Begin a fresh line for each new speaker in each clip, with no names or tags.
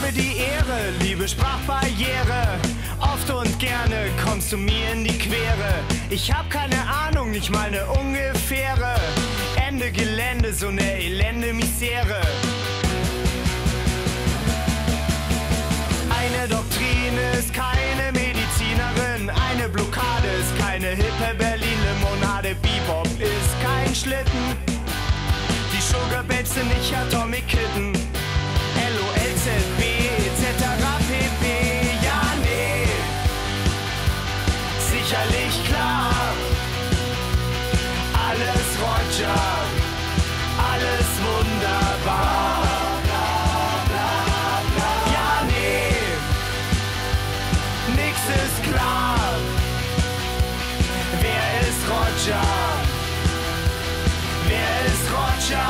habe die Ehre, liebe Sprachbarriere. Oft und gerne kommst du mir in die Quere. Ich hab keine Ahnung, nicht mal ne ungefähre. Ende Gelände, so ne elende Misere. Eine Doktrin ist keine Medizinerin. Eine Blockade ist keine hippe Berlin-Limonade. Bebop ist kein Schlitten. Die Sugar Babes sind nicht Atomic Sicherlich klar. Alles Roger. Alles wunderbar. Ja, nee. Nix ist klar. Wer ist Roger? Wer ist Roger?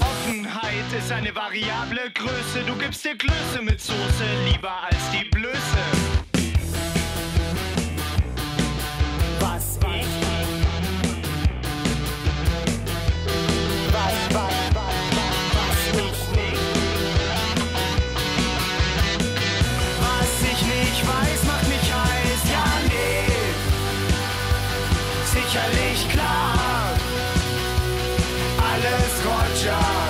Offenheit ist eine variable Größe. Du gibst dir Klöße mit Soße lieber als die Blöße. Sicherlich klar. Alles Roger.